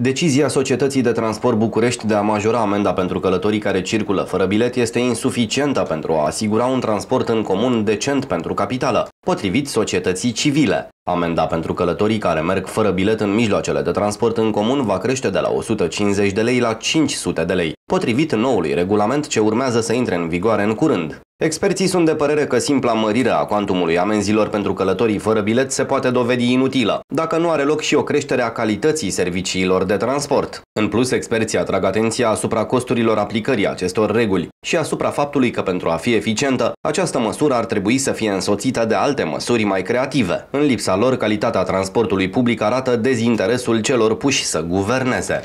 Decizia Societății de Transport București de a majora amenda pentru călătorii care circulă fără bilet este insuficientă pentru a asigura un transport în comun decent pentru capitală, potrivit societății civile. Amenda pentru călătorii care merg fără bilet în mijloacele de transport în comun va crește de la 150 de lei la 500 de lei, potrivit noului regulament ce urmează să intre în vigoare în curând. Experții sunt de părere că simpla mărire a cuantumului amenzilor pentru călătorii fără bilet se poate dovedi inutilă, dacă nu are loc și o creștere a calității serviciilor de transport. În plus, experții atrag atenția asupra costurilor aplicării acestor reguli și asupra faptului că pentru a fi eficientă, această măsură ar trebui să fie însoțită de alte măsuri mai creative. În lipsa lor, calitatea transportului public arată dezinteresul celor puși să guverneze.